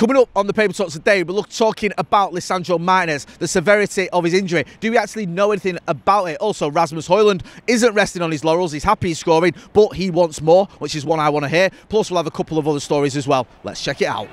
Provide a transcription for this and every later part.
Coming up on the paper talk today, we're look, talking about Lisandro Martinez, the severity of his injury. Do we actually know anything about it? Also, Rasmus Højlund isn't resting on his laurels. He's happy he's scoring, but he wants more, which is one I want to hear. Plus, we'll have a couple of other stories as well. Let's check it out.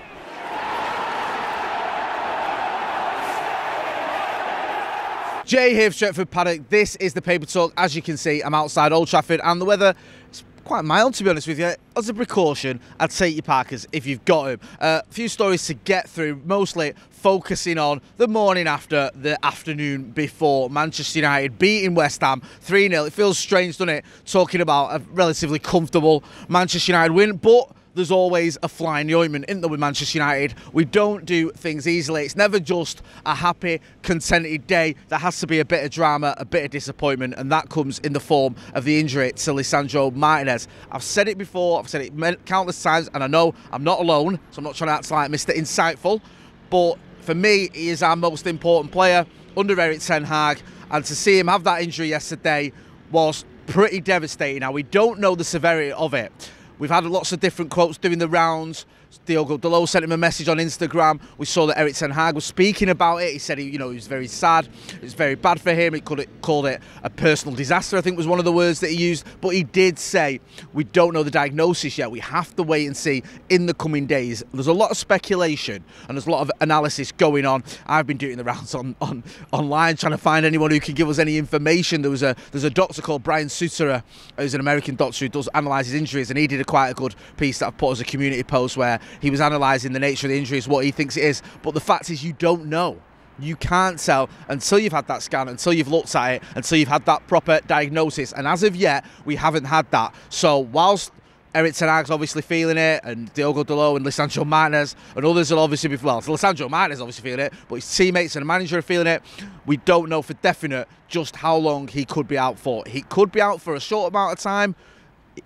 Jay here for Stretford Paddock. This is the paper talk. As you can see, I'm outside Old Trafford, and the weather is quite mild to be honest with you. As a precaution, I'd take your Parkers if you've got them. A uh, few stories to get through, mostly focusing on the morning after, the afternoon before Manchester United beating West Ham 3 0. It feels strange, doesn't it, talking about a relatively comfortable Manchester United win, but there's always a fly in the ointment, isn't there, with Manchester United? We don't do things easily. It's never just a happy, contented day. There has to be a bit of drama, a bit of disappointment, and that comes in the form of the injury to Lisandro Martinez. I've said it before, I've said it countless times, and I know I'm not alone, so I'm not trying to act like Mr. Insightful, but for me, he is our most important player under Erik Ten Hag, and to see him have that injury yesterday was pretty devastating. Now, we don't know the severity of it. We've had lots of different quotes doing the rounds. Diogo Dalot sent him a message on Instagram. We saw that Erik Ten Hag was speaking about it. He said, he, you know, he was very sad. It was very bad for him. He called it, called it a personal disaster, I think was one of the words that he used. But he did say, we don't know the diagnosis yet. We have to wait and see in the coming days. There's a lot of speculation and there's a lot of analysis going on. I've been doing the rounds on, on online trying to find anyone who can give us any information. There was a there's a doctor called Brian Sutterer, who's an American doctor who does analyse his injuries, and he did a quite a good piece that I've put as a community post where he was analysing the nature of the injuries, what he thinks it is. But the fact is, you don't know. You can't tell until you've had that scan, until you've looked at it, until you've had that proper diagnosis. And as of yet, we haven't had that. So whilst Erik Ten Hag's obviously feeling it, and Diogo Dalot and Lisandro Martinez and others will obviously be well. Lisandro Martinez obviously feeling it, but his teammates and the manager are feeling it. We don't know for definite just how long he could be out for. He could be out for a short amount of time.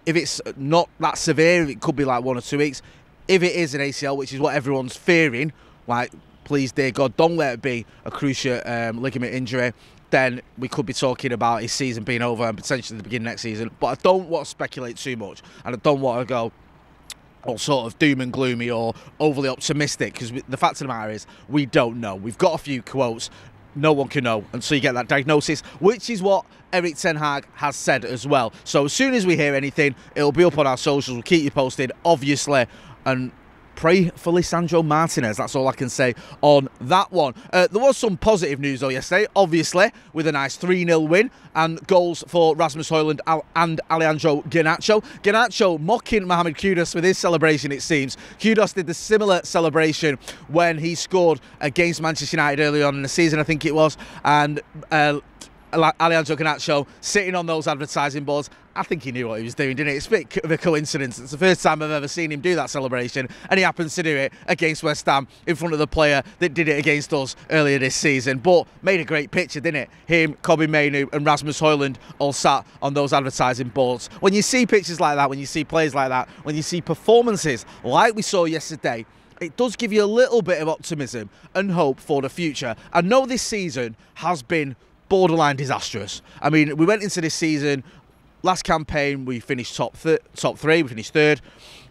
If it's not that severe, it could be like one or two weeks if it is an ACL, which is what everyone's fearing, like please dear God, don't let it be a cruciate um, ligament injury. Then we could be talking about his season being over and potentially the beginning next season. But I don't want to speculate too much, and I don't want to go all sort of doom and gloomy or overly optimistic because the fact of the matter is we don't know. We've got a few quotes. No one can know until you get that diagnosis, which is what Erik Ten Hag has said as well. So as soon as we hear anything, it'll be up on our socials. We'll keep you posted, obviously and pray for Lisandro Martinez. That's all I can say on that one. Uh, there was some positive news though yesterday, obviously, with a nice 3 0 win and goals for Rasmus Højlund and Alejandro Garnacho. Garnacho mocking Mohamed Kudus with his celebration, it seems. Kudus did the similar celebration when he scored against Manchester United early on in the season, I think it was. And uh, Alejandro Garnacho sitting on those advertising boards. I think he knew what he was doing, didn't it? It's a bit of a coincidence. It's the first time I've ever seen him do that celebration, and he happens to do it against West Ham in front of the player that did it against us earlier this season. But made a great picture, didn't it? Him, Kobbie Mainoo, and Rasmus Højlund all sat on those advertising boards. When you see pictures like that, when you see players like that, when you see performances like we saw yesterday, it does give you a little bit of optimism and hope for the future. I know this season has been borderline disastrous. I mean, we went into this season, last campaign, we finished top th- top three, we finished third,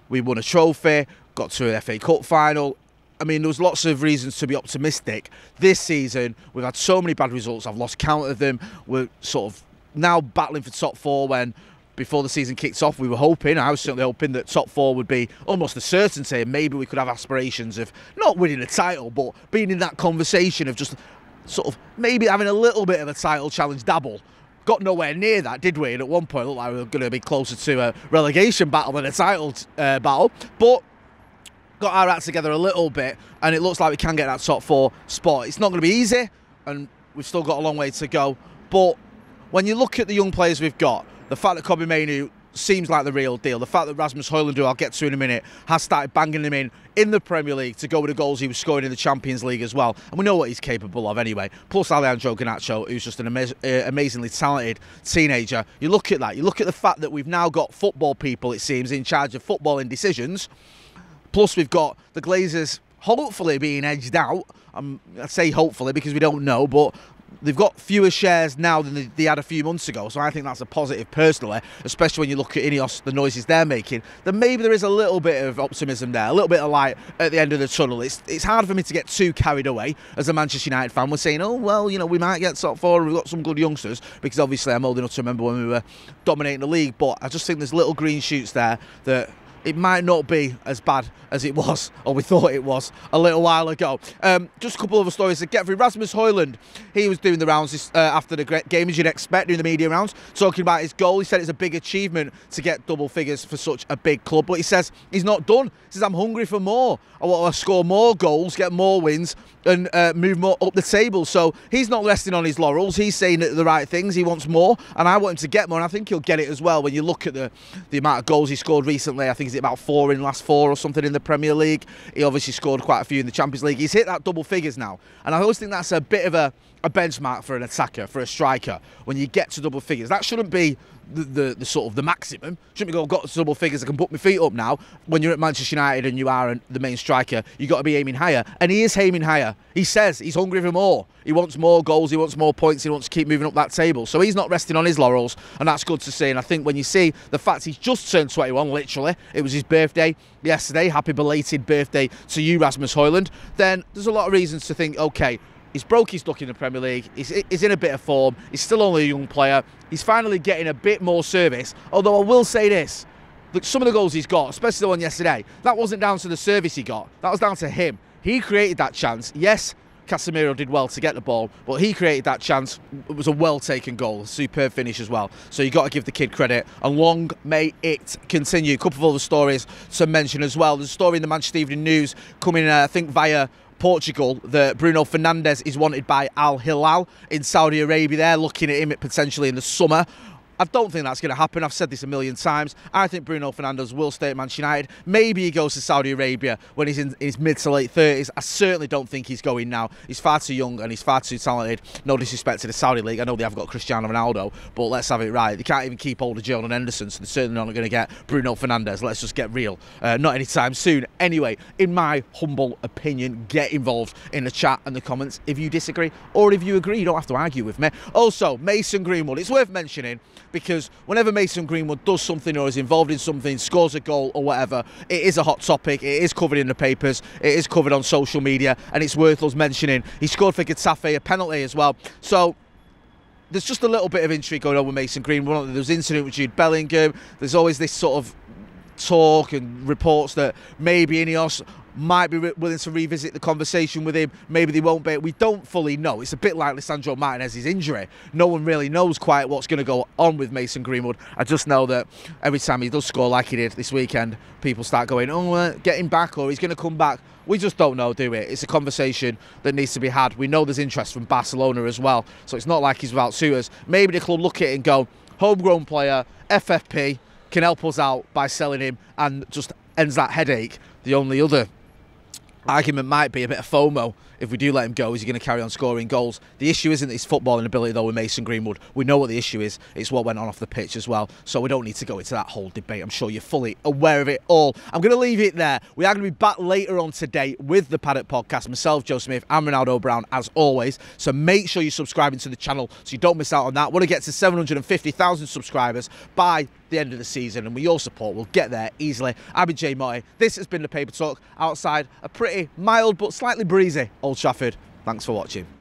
we won a trophy, got to an FA Cup final. I mean, there was lots of reasons to be optimistic. This season, we've had so many bad results. I've lost count of them. We're sort of now battling for top four when before the season kicked off, we were hoping, I was certainly hoping that top four would be almost a certainty. And maybe we could have aspirations of not winning a title, but being in that conversation of just sort of maybe having a little bit of a title challenge dabble. Got nowhere near that, did we? And at one point, looked like we were going to be closer to a relegation battle than a title uh, battle. But got our act together a little bit, and it looks like we can get that top four spot. It's not going to be easy, and we've still got a long way to go. But when you look at the young players we've got, the fact that Kobbie Mainoo seems like the real deal. The fact that Rasmus Højlund, who I'll get to in a minute, has started banging them in in the Premier League to go with the goals he was scoring in the Champions League as well. And we know what he's capable of anyway. Plus Alejandro Garnacho, who's just an ama- uh, amazingly talented teenager. You look at that. You look at the fact that we've now got football people, it seems, in charge of footballing decisions. Plus we've got the Glazers hopefully being edged out. Um, I say hopefully because we don't know, but they've got fewer shares now than they, they, had a few months ago. So I think that's a positive personally, especially when you look at Ineos, the noises they're making. Then maybe there is a little bit of optimism there, a little bit of light at the end of the tunnel. It's it's hard for me to get too carried away as a Manchester United fan. We're saying, oh well, you know, we might get top four. We've got some good youngsters because obviously I'm old enough to remember when we were dominating the league. But I just think there's little green shoots there that it might not be as bad as it was, or we thought it was, a little while ago. Um, just a couple of other stories to get through. Rasmus Højlund, he was doing the rounds this, uh, after the game, as you'd expect, doing the media rounds, talking about his goal. He said it's a big achievement to get double figures for such a big club, but he says he's not done. He says, I'm hungry for more. I want to score more goals, get more wins, and uh, move more up the table. So he's not resting on his laurels. He's saying the right things. He wants more, and I want him to get more, and I think he'll get it as well. When you look at the, the amount of goals he scored recently, I think he's about four in last four or something in the Premier League. He obviously scored quite a few in the Champions League. He's hit that double figures now, and I always think that's a bit of a, a benchmark for an attacker, for a striker. When you get to double figures, that shouldn't be the, the, sort of the maximum. Shouldn't be going, got double figures, I can put my feet up now. When you're at Manchester United and you are the main striker, you've got to be aiming higher. And he is aiming higher. He says he's hungry for more. He wants more goals, he wants more points, he wants to keep moving up that table. So he's not resting on his laurels, and that's good to see. And I think when you see the fact he's just turned 21, literally, it was his birthday yesterday, happy belated birthday to you, Rasmus Højlund, then there's a lot of reasons to think, okay, He's broke his duck in the Premier League. He's, he's in a bit of form. He's still only a young player. He's finally getting a bit more service. Although I will say this look, some of the goals he's got, especially the one yesterday, that wasn't down to the service he got. That was down to him. He created that chance. Yes, Casemiro did well to get the ball, but he created that chance. It was a well taken goal, superb finish as well. So you got to give the kid credit, and long may it continue. A couple of other stories to mention as well. There's a story in the Manchester Evening News coming, uh, I think, via Portugal that Bruno Fernandes is wanted by Al Hilal in Saudi Arabia. They're looking at him potentially in the summer. I don't think that's going to happen. I've said this a million times. I think Bruno Fernandes will stay at Manchester United. Maybe he goes to Saudi Arabia when he's in his mid to late 30s. I certainly don't think he's going now. He's far too young and he's far too talented. No disrespect to the Saudi League. I know they have got Cristiano Ronaldo, but let's have it right. They can't even keep hold of Jordan Henderson, so they're certainly not going to get Bruno Fernandes. Let's just get real. Uh, not anytime soon. Anyway, in my humble opinion, get involved in the chat and the comments if you disagree or if you agree. You don't have to argue with me. Also, Mason Greenwood. It's worth mentioning because whenever Mason Greenwood does something or is involved in something, scores a goal or whatever, it is a hot topic. It is covered in the papers. It is covered on social media, and it's worth us mentioning. He scored for Getafe a penalty as well. So there's just a little bit of intrigue going on with Mason Greenwood. There's incident with Jude Bellingham. There's always this sort of talk and reports that maybe Ineos might be willing to revisit the conversation with him. Maybe they won't be. We don't fully know. It's a bit like Lisandro Martinez's injury. No one really knows quite what's going to go on with Mason Greenwood. I just know that every time he does score like he did this weekend, people start going, oh, uh, get him back or he's going to come back. We just don't know, do we? It's a conversation that needs to be had. We know there's interest from Barcelona as well, so it's not like he's without suitors. Maybe the club look at it and go, homegrown player, FFP, can help us out by selling him and just ends that headache. The only other argument might be a bit of FOMO if we do let him go, is he going to carry on scoring goals? The issue isn't his footballing ability, though, with Mason Greenwood. We know what the issue is. It's what went on off the pitch as well. So we don't need to go into that whole debate. I'm sure you're fully aware of it all. I'm going to leave it there. We are going to be back later on today with the Paddock Podcast. Myself, Joe Smith, and Ronaldo Brown, as always. So make sure you're subscribing to the channel so you don't miss out on that. We Want to get to 750,000 subscribers by the end of the season, and with your support, we'll get there easily. I've been Jay Motty. This has been the Paper Talk outside a pretty mild but slightly breezy Old Trafford. Thanks for watching.